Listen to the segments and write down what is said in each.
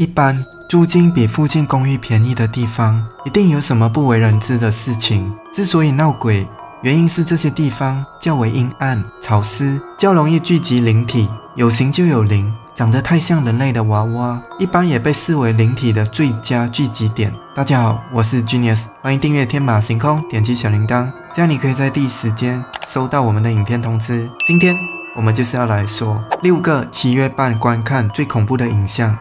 一般租金比附近公寓便宜的地方，一定有什么不为人知的事情。之所以闹鬼，原因是这些地方较为阴暗、潮湿，较容易聚集灵体。有形就有灵，长得太像人类的娃娃，一般也被视为灵体的最佳聚集点。大家好，我是 Genius，欢迎订阅天马行空，点击小铃铛，这样你可以在第一时间收到我们的影片通知。今天我们就是要来说六个七月半观看最恐怖的影像。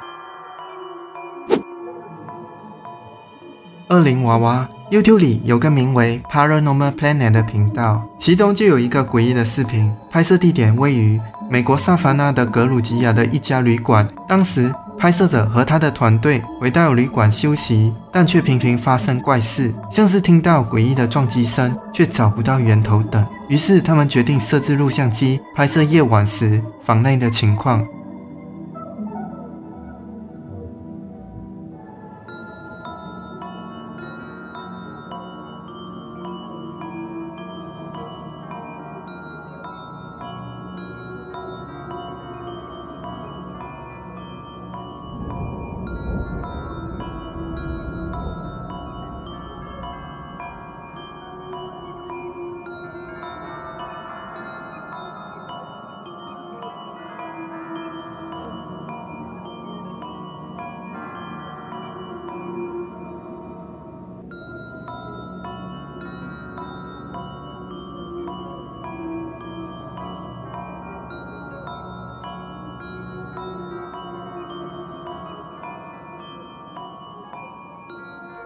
恶灵娃娃，YouTube 里有个名为 Paranormal Planet 的频道，其中就有一个诡异的视频，拍摄地点位于美国萨凡纳的格鲁吉亚的一家旅馆。当时，拍摄者和他的团队回到旅馆休息，但却频频发生怪事，像是听到诡异的撞击声，却找不到源头等。于是，他们决定设置录像机，拍摄夜晚时房内的情况。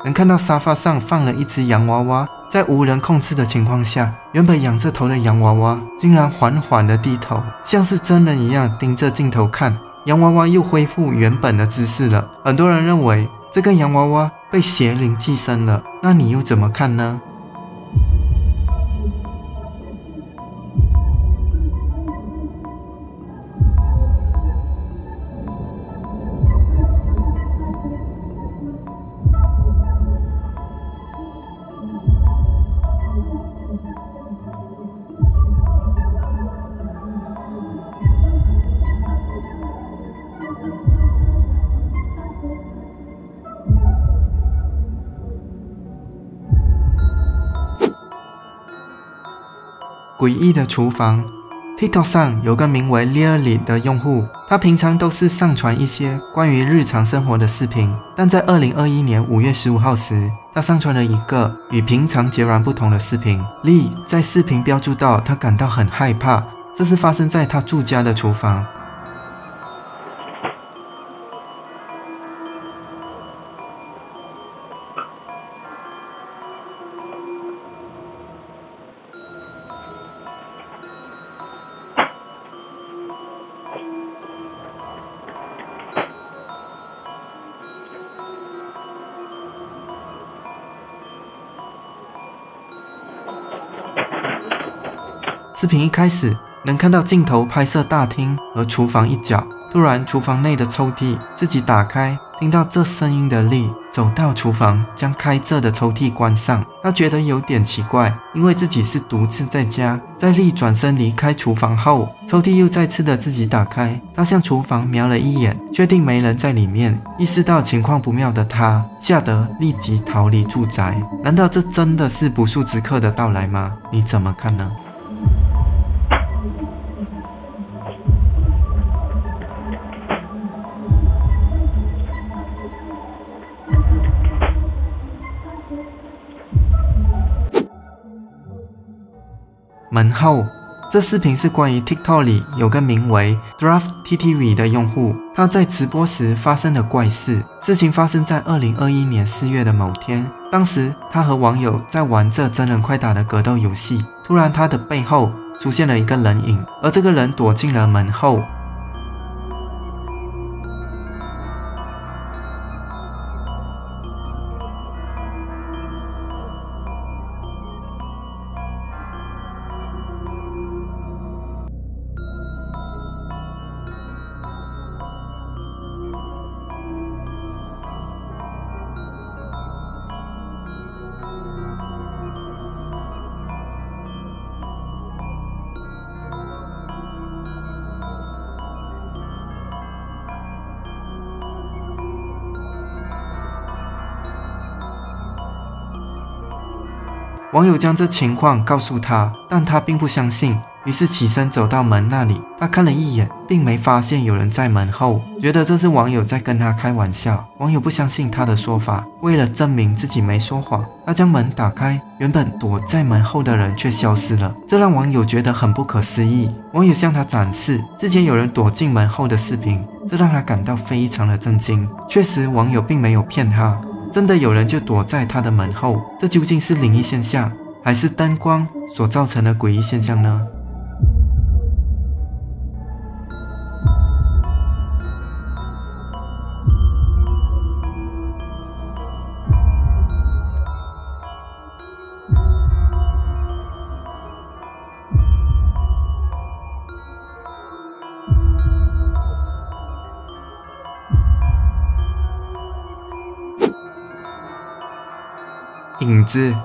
能看到沙发上放了一只洋娃娃，在无人控制的情况下，原本仰着头的洋娃娃竟然缓缓地低头，像是真人一样盯着镜头看。洋娃娃又恢复原本的姿势了。很多人认为这个洋娃娃被邪灵寄生了，那你又怎么看呢？诡异的厨房，TikTok 上有个名为 Learly 的用户，他平常都是上传一些关于日常生活的视频，但在二零二一年五月十五号时，他上传了一个与平常截然不同的视频。Lee 在视频标注到，他感到很害怕，这是发生在他住家的厨房。视频一开始能看到镜头拍摄大厅和厨房一角，突然厨房内的抽屉自己打开，听到这声音的丽走到厨房，将开着的抽屉关上。他觉得有点奇怪，因为自己是独自在家。在丽转身离开厨房后，抽屉又再次的自己打开。他向厨房瞄了一眼，确定没人在里面，意识到情况不妙的他，吓得立即逃离住宅。难道这真的是不速之客的到来吗？你怎么看呢？门后，这视频是关于 TikTok 里有个名为 Draft TTV 的用户，他在直播时发生的怪事。事情发生在二零二一年四月的某天，当时他和网友在玩这真人快打的格斗游戏，突然他的背后出现了一个人影，而这个人躲进了门后。网友将这情况告诉他，但他并不相信。于是起身走到门那里，他看了一眼，并没发现有人在门后，觉得这是网友在跟他开玩笑。网友不相信他的说法，为了证明自己没说谎，他将门打开，原本躲在门后的人却消失了，这让网友觉得很不可思议。网友向他展示之前有人躲进门后的视频，这让他感到非常的震惊。确实，网友并没有骗他，真的有人就躲在他的门后。这究竟是灵异现象，还是灯光所造成的诡异现象呢？之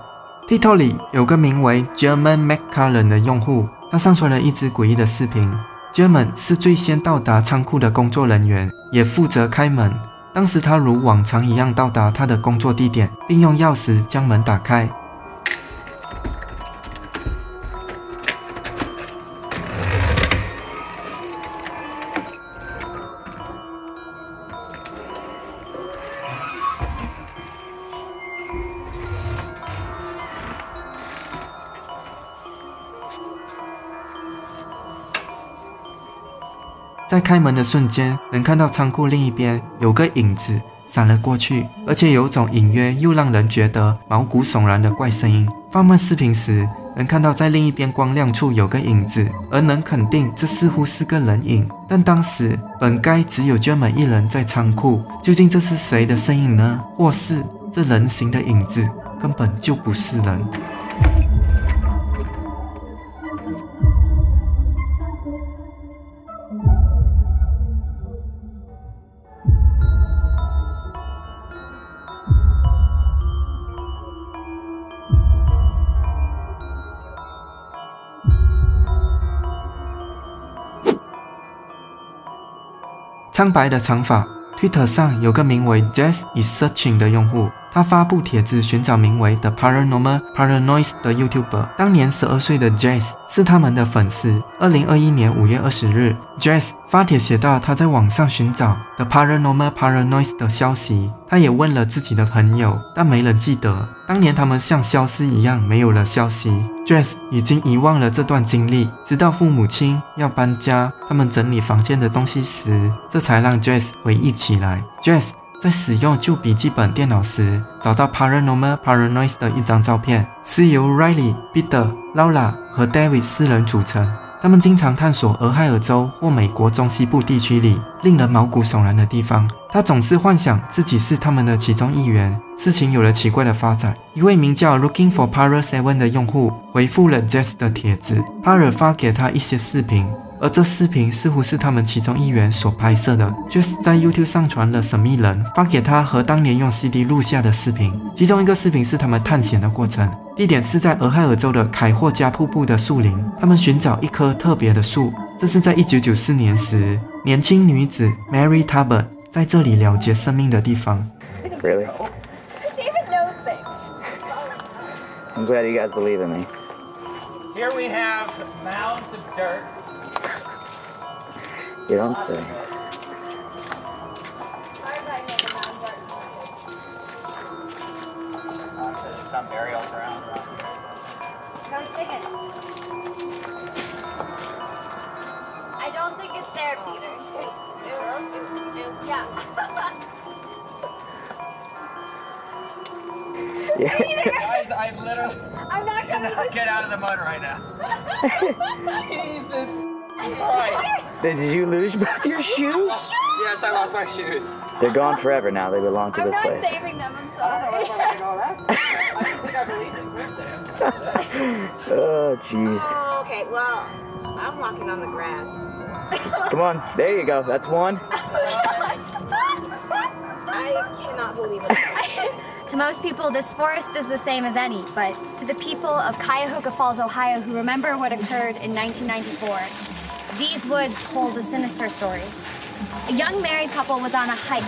，TikTok 里有个名为 German McCullen 的用户，他上传了一支诡异的视频。German 是最先到达仓库的工作人员，也负责开门。当时他如往常一样到达他的工作地点，并用钥匙将门打开。在开门的瞬间，能看到仓库另一边有个影子闪了过去，而且有种隐约又让人觉得毛骨悚然的怪声音。放慢视频时，能看到在另一边光亮处有个影子，而能肯定这似乎是个人影。但当时本该只有 j e m 一人在仓库，究竟这是谁的身影呢？或是这人形的影子根本就不是人？苍白的长发，Twitter 上有个名为 Jazz is searching 的用户。他发布帖子寻找名为 The Paranormal Paranoid 的 YouTuber。当年十二岁的 Jazz 是他们的粉丝。二零二一年五月二十日，Jazz 发帖写道他在网上寻找 The Paranormal Paranoid 的消息。他也问了自己的朋友，但没人记得。当年他们像消失一样没有了消息。Jazz 已经遗忘了这段经历，直到父母亲要搬家，他们整理房间的东西时，这才让 Jazz 回忆起来。Jazz。在使用旧笔记本电脑时，找到 Paranormal Paranoid 的一张照片，是由 Riley、Peter、Laura 和 David 四人组成。他们经常探索俄亥俄州或美国中西部地区里令人毛骨悚然的地方。他总是幻想自己是他们的其中一员。事情有了奇怪的发展，一位名叫 Looking for Para Seven 的用户回复了 Jess 的帖子，Para 发给他一些视频。而这视频似乎是他们其中一员所拍摄的。Jess 在 YouTube 上传了神秘人发给他和当年用 CD 录下的视频，其中一个视频是他们探险的过程，地点是在俄亥俄州的凯霍加瀑布的树林，他们寻找一棵特别的树。这是在1994年时，年轻女子 Mary Tabert 在这里了结生命的地方。Really? I'm glad you guys believe in me. Here we have mounds of dirt. You don't say. Some burial ground. Sounds digging. I don't think it's there, Peter. Yeah. Yeah. Guys, I literally I'm not gonna cannot get out of the mud right now. Jesus Christ. Did you lose both your shoes? Yes, I lost my shoes. They're gone forever now. They belong to I'm this not place. saving them, I'm I don't know if I'm sorry. gonna go back. I didn't think I believed in Chris Oh, jeez. Oh, okay, well, I'm walking on the grass. Come on. There you go. That's one. I cannot believe it. To most people, this forest is the same as any, but to the people of Cuyahoga Falls, Ohio, who remember what occurred in 1994, these woods hold a sinister story. A young married couple was on a hike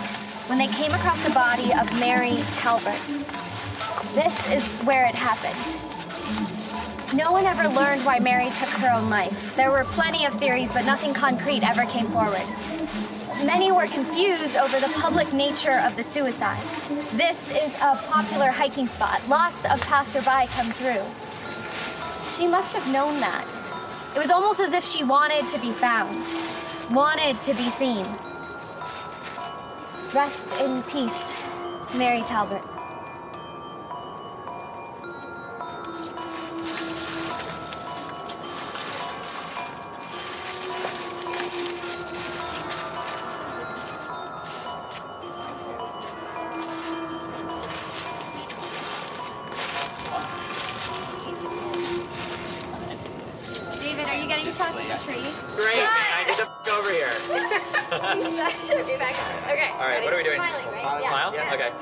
when they came across the body of Mary Talbert. This is where it happened. No one ever learned why Mary took her own life. There were plenty of theories, but nothing concrete ever came forward. Many were confused over the public nature of the suicide. This is a popular hiking spot. Lots of passerby come through. She must have known that. It was almost as if she wanted to be found, wanted to be seen. Rest in peace, Mary Talbot. Getting shots the tree? Great. I get the f- over here. that should be back. Okay. All right, what are we doing? Smiling, right? Smile? Yeah. Okay.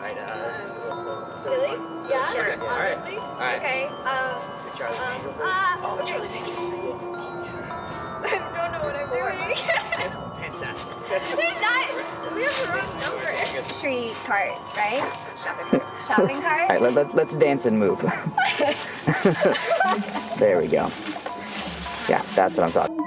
Right, uh, so Really? Yeah? Sure. Um, all right. All right. Okay. Um, Charlie's um, ah, Oh. Charlie's Angels. I don't know what I'm doing. Fantastic. There's not. We have the wrong number. Tree cart, right? Shopping cart. Shopping cart. right, let, let, let's dance and move. there we go. Yeah, that's what I'm talking.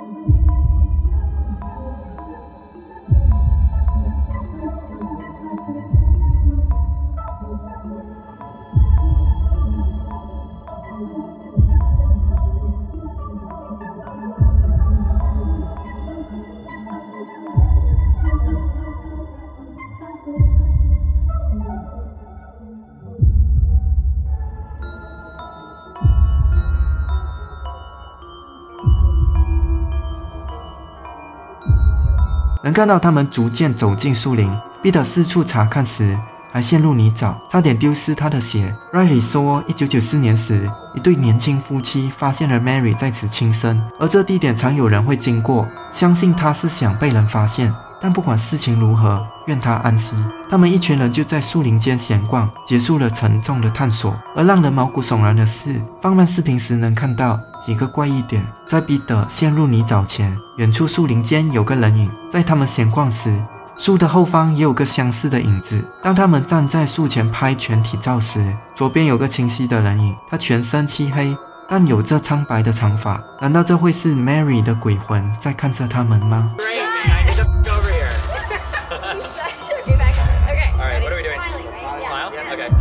能看到他们逐渐走进树林，彼得四处查看时，还陷入泥沼，差点丢失他的鞋。Riley 说，一九九四年时，一对年轻夫妻发现了 Mary 在此轻生，而这地点常有人会经过，相信他是想被人发现。但不管事情如何，愿他安息。他们一群人就在树林间闲逛，结束了沉重的探索。而让人毛骨悚然的是，放慢视频时能看到几个怪异点。在彼得陷入泥沼前，远处树林间有个人影。在他们闲逛时，树的后方也有个相似的影子。当他们站在树前拍全体照时，左边有个清晰的人影，他全身漆黑，但有着苍白的长发。难道这会是 Mary 的鬼魂在看着他们吗？That should be back. Okay. All right, what are we doing? Smiling, right? Smile? Yeah. Okay.《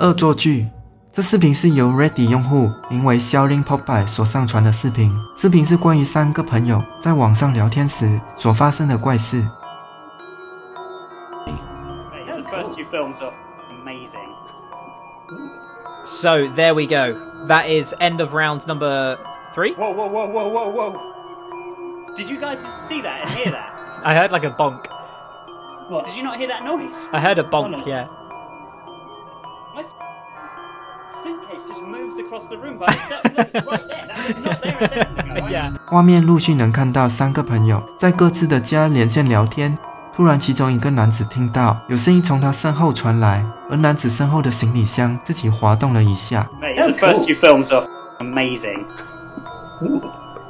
恶作剧》。这视频是由 Ready 用户名为 Selling Popeye 所上传的视频。视频是关于三个朋友在网上聊天时所发生的怪事。 Mate, those first two films are amazing. So there we go. That is end of round number three. Whoa, whoa, whoa, whoa, whoa, whoa! Did you guys just see that and hear that? I heard like a bonk. what? Did you not hear that noise? I heard a Oh, bonk, no. yeah. 画面陆续能看到三个朋友在各自的家连线聊天。突然，其中一个男子听到有声音从他身后传来，而男子身后的行李箱自己滑动了一下。Those first two films are amazing.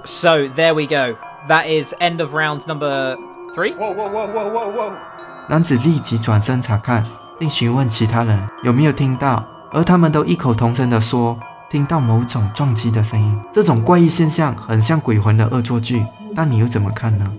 So there we go. That is end of round number three. Whoa, whoa, whoa, whoa, whoa, whoa! 男子立即转身查看，并询问其他人有没有听到，而他们都异口同声地说听到某种撞击的声音。这种怪异现象很像鬼魂的恶作剧，但你又怎么看呢？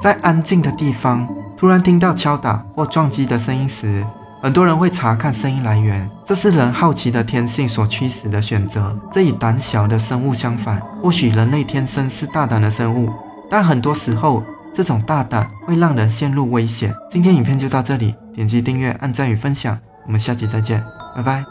在安静的地方，突然听到敲打或撞击的声音时，很多人会查看声音来源，这是人好奇的天性所驱使的选择。这与胆小的生物相反。或许人类天生是大胆的生物，但很多时候，这种大胆会让人陷入危险。今天影片就到这里，点击订阅、按赞与分享，我们下期再见，拜拜。